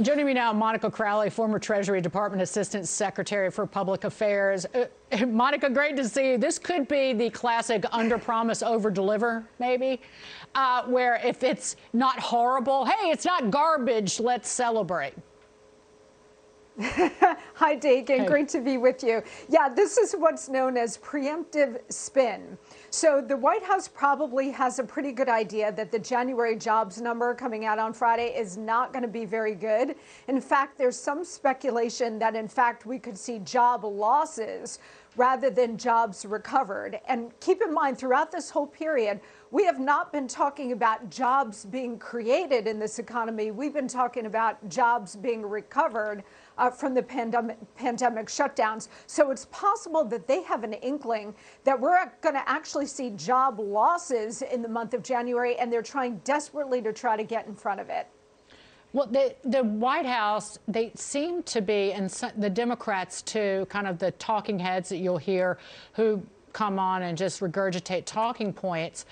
Joining me now, Monica Crowley, former Treasury Department Assistant Secretary for Public Affairs. Uh, Monica, great to see you. This could be the classic under promise, over deliver, maybe, uh, where if it's not horrible, hey, it's not garbage, let's celebrate. Hi, Dagen. Hey. Great to be with you. Yeah, this is what's known as preemptive spin. So the White House probably has a pretty good idea that the January jobs number coming out on Friday is not going to be very good. In fact, there's some speculation that, in fact, we could see job losses rather than jobs recovered. And keep in mind, throughout this whole period, we have not been talking about jobs being created in this economy. We've been talking about jobs being recovered uh, from the pandemic, pandemic shutdowns. So it's possible that they have an inkling that we're going to actually see job losses in the month of January, and they're trying desperately to try to get in front of it. Well, the, White House, they seem to be, and the Democrats too, kind of the talking heads that you'll hear who come on and just regurgitate talking points.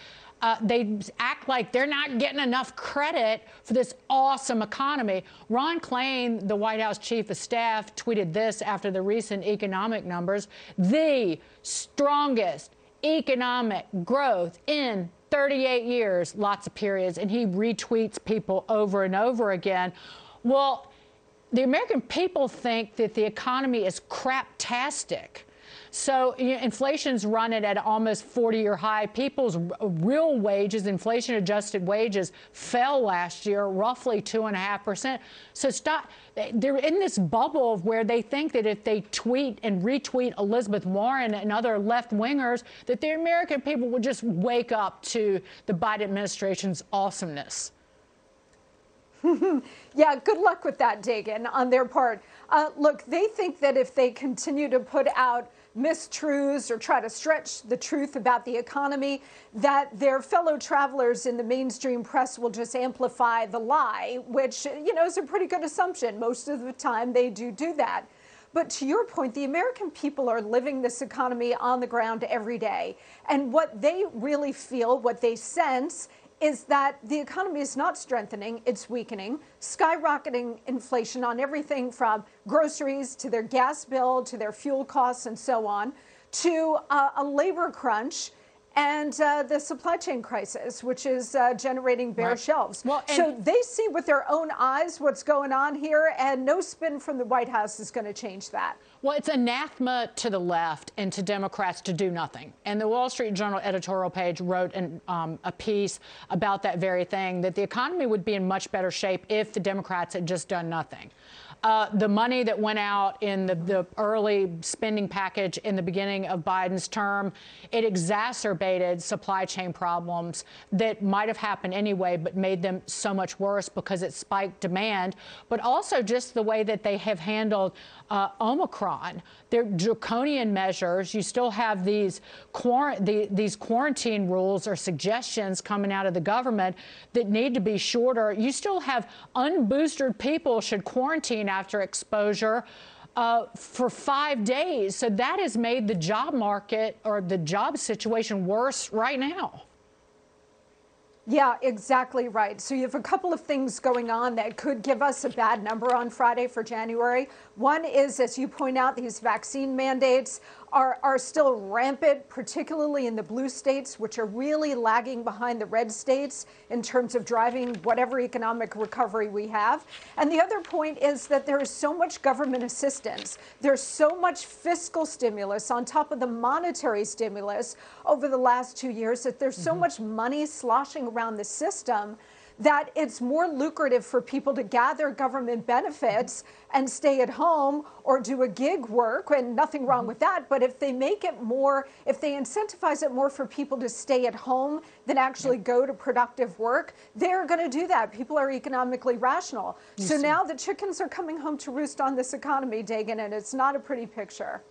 Uh, they act like they're not getting enough credit for this awesome economy. Ron Klain, the White House chief of staff, tweeted this after the recent economic numbers the strongest economic growth in 38 years, lots of periods, and he retweets people over and over again. Well, the American people think that the economy is craptastic. So you know, inflation's running at almost 40-year high. People's real wages, inflation-adjusted wages, fell last year roughly two and a half percent. So stop. They're in this bubble of where they think that if they tweet and retweet Elizabeth Warren and other left wingers, that the American people will just wake up to the Biden administration's awesomeness. yeah, good luck with that, Dagen, on their part. Uh, look, they think that if they continue to put out mistruths or try to stretch the truth about the economy, that their fellow travelers in the mainstream press will just amplify the lie, which, you know, is a pretty good assumption. Most of the time they do do that. But to your point, the American people are living this economy on the ground every day. And what they really feel, what they sense, is that the economy is not strengthening, it's weakening, skyrocketing inflation on everything from groceries to their gas bill to their fuel costs and so on, to uh, a labor crunch and uh, the supply chain crisis, which is uh, generating bare right. shelves. Well, so they see with their own eyes what's going on here, and no spin from the White House is going to change that. Well, it's anathema to the left and to Democrats to do nothing. And the Wall Street Journal editorial page wrote an, um, a piece about that very thing that the economy would be in much better shape if the Democrats had just done nothing. Uh, the money that went out in the, the, early spending package in the beginning of Biden's term, it exacerbated supply chain problems that might have happened anyway, but made them so much worse because it spiked demand, but also just the way that they have handled uh, Omicron. They're draconian measures. You still have these, quar- the, these quarantine rules or suggestions coming out of the government that need to be shorter. You still have unboosted people should quarantine after exposure. Uh, for five days. So that has made the job market or the job situation worse right now. Yeah, exactly right. So you have a couple of things going on that could give us a bad number on Friday for January. One is, as you point out, these vaccine mandates are, are still rampant, particularly in the blue states, which are really lagging behind the red states in terms of driving whatever economic recovery we have. And the other point is that there is so much government assistance. There's so much fiscal stimulus on top of the monetary stimulus over the last two years that there's so mm-hmm. much money sloshing around the system that it's more lucrative for people to gather government benefits and stay at home or do a gig work, and nothing wrong mm-hmm. with that. But if they make it more, if they incentivize it more for people to stay at home than actually go to productive work, they're going to do that. People are economically rational. So now the chickens are coming home to roost on this economy, Dagen, and it's not a pretty picture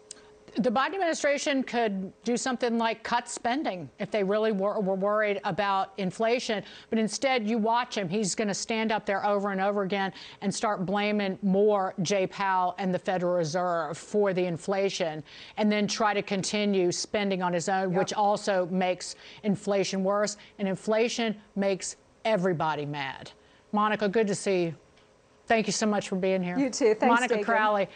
the Biden administration could do something like cut spending if they really were, were worried about inflation. But instead, you watch him. He's going to stand up there over and over again and start blaming more Jay Powell and the Federal Reserve for the inflation, and then try to continue spending on his own, yep. which also makes inflation worse. And inflation makes everybody mad. Monica, good to see you. Thank you so much for being here. You too. Thanks, Monica Dagen. Crowley.